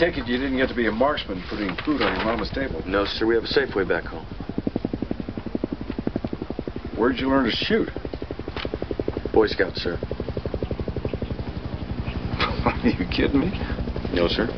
take it you didn't get to be a marksman putting food on your mama's table. No, sir. We have a safe way back home. Where'd you learn to shoot? Boy Scout, sir. Are you kidding me? No, sir.